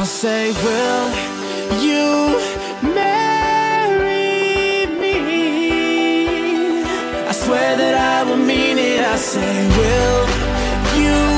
I'll say, Will you marry me? I swear that I will mean it. I say, Will you